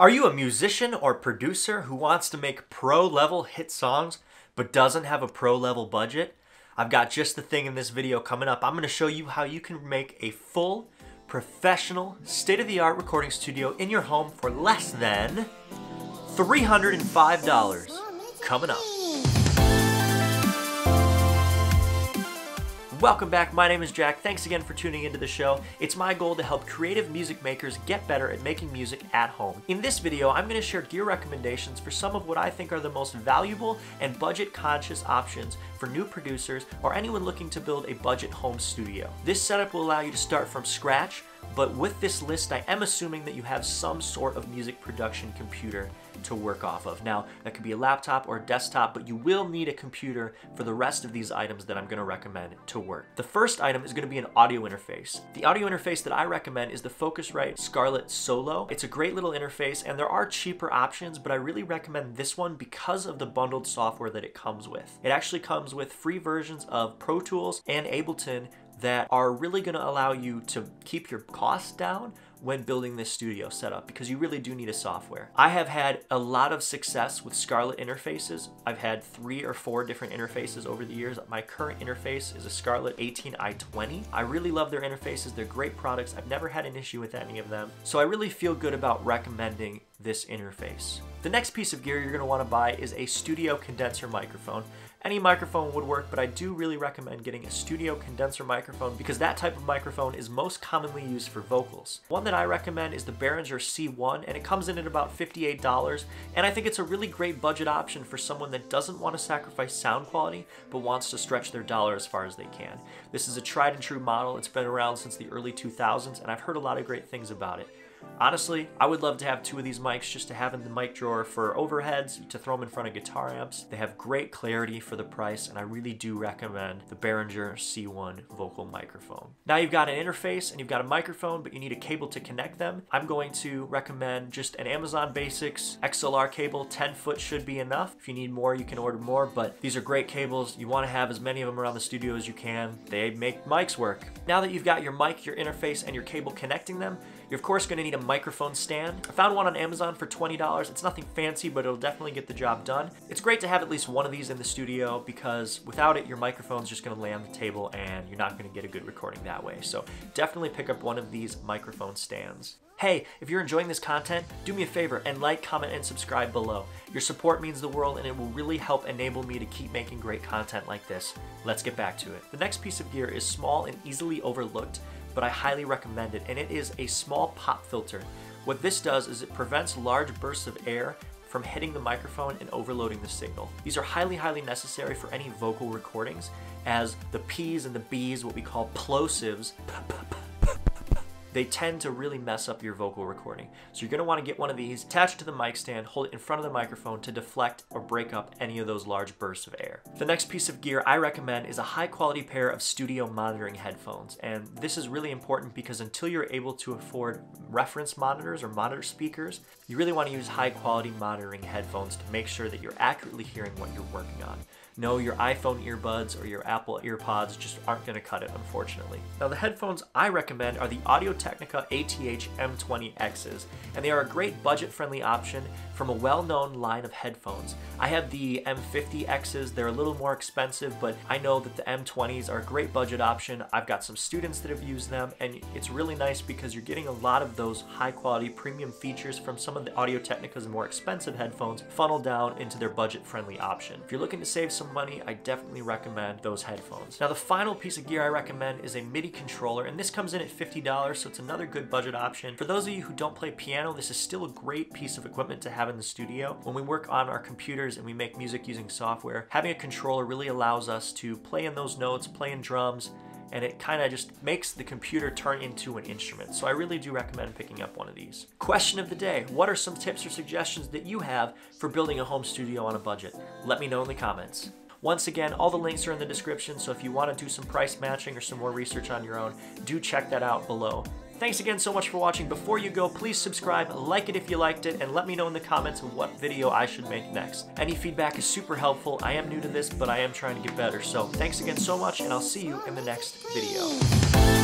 Are you a musician or producer who wants to make pro level hit songs but doesn't have a pro level budget? I've got just the thing in this video coming up. I'm going to show you how you can make a full, professional, state of the art recording studio in your home for less than $305. Coming up. Welcome back. My name is Jack. Thanks again for tuning into the show. It's my goal to help creative music makers get better at making music at home. In this video, I'm going to share gear recommendations for some of what I think are the most valuable and budget conscious options for new producers or anyone looking to build a budget home studio. This setup will allow you to start from scratch but with this list, I am assuming that you have some sort of music production computer to work off of. Now, that could be a laptop or a desktop, but you will need a computer for the rest of these items that I'm gonna recommend to work. The first item is gonna be an audio interface. The audio interface that I recommend is the Focusrite Scarlett Solo. It's a great little interface, and there are cheaper options, but I really recommend this one because of the bundled software that it comes with. It actually comes with free versions of Pro Tools and Ableton that are really going to allow you to keep your costs down when building this studio setup because you really do need a software. I have had a lot of success with Scarlett interfaces. I've had three or four different interfaces over the years. My current interface is a Scarlett 18i20. I really love their interfaces. They're great products. I've never had an issue with any of them. So I really feel good about recommending this interface. The next piece of gear you're going to want to buy is a studio condenser microphone. Any microphone would work, but I do really recommend getting a studio condenser microphone because that type of microphone is most commonly used for vocals. One that I recommend is the Behringer C1, and it comes in at about $58, and I think it's a really great budget option for someone that doesn't want to sacrifice sound quality, but wants to stretch their dollar as far as they can. This is a tried and true model. It's been around since the early 2000s, and I've heard a lot of great things about it. Honestly, I would love to have two of these mics just to have in the mic drawer for overheads, to throw them in front of guitar amps. They have great clarity for the price, and I really do recommend the Behringer C1 vocal microphone. Now you've got an interface and you've got a microphone, but you need a cable to connect them. I'm going to recommend just an Amazon Basics XLR cable. 10 foot should be enough. If you need more, you can order more, but these are great cables. You want to have as many of them around the studio as you can. They make mics work. Now that you've got your mic, your interface, and your cable connecting them, you're of course to need a microphone stand. I found one on Amazon for $20. It's nothing fancy, but it'll definitely get the job done. It's great to have at least one of these in the studio because without it, your microphone's just to lay on the table and you're not to get a good recording that way. So definitely pick up one of these microphone stands. Hey, if you're enjoying this content, do me a favor and like, comment, and subscribe below. Your support means the world and it will really help enable me to keep making great content like this. Let's get back to it. The next piece of gear is small and easily overlooked but I highly recommend it, and it is a small pop filter. What this does is it prevents large bursts of air from hitting the microphone and overloading the signal. These are highly, highly necessary for any vocal recordings as the P's and the B's, what we call plosives, they tend to really mess up your vocal recording. So you're going to want to get one of these, attach it to the mic stand, hold it in front of the microphone to deflect or break up any of those large bursts of air. The next piece of gear I recommend is a high quality pair of studio monitoring headphones. And this is really important because until you're able to afford reference monitors or monitor speakers, you really want to use high quality monitoring headphones to make sure that you're accurately hearing what you're working on. No, your iPhone earbuds or your Apple earpods just aren't going to cut it, unfortunately. Now, the headphones I recommend are the Audio Technica ATH M20Xs, and they are a great budget-friendly option from a well-known line of headphones. I have the M50Xs, they're a little more expensive, but I know that the M20s are a great budget option. I've got some students that have used them, and it's really nice because you're getting a lot of those high-quality premium features from some of the Audio Technica's more expensive headphones funneled down into their budget-friendly option. If you're looking to save money, I definitely recommend those headphones. Now, the final piece of gear I recommend is a MIDI controller, and this comes in at $50, so it's another good budget option. For those of you who don't play piano, this is still a great piece of equipment to have in the studio. When we work on our computers and we make music using software, having a controller really allows us to play in those notes, play in drums, and it kind of just makes the computer turn into an instrument. So I really do recommend picking up one of these. Question of the day, what are some tips or suggestions that you have for building a home studio on a budget? Let me know in the comments. Once again, all the links are in the description, so if you want to do some price matching or some more research on your own, do check that out below. Thanks again so much for watching. Before you go, please subscribe, like it if you liked it, and let me know in the comments what video I should make next. Any feedback is super helpful. I am new to this, but I am trying to get better. So thanks again so much, and I'll see you in the next video.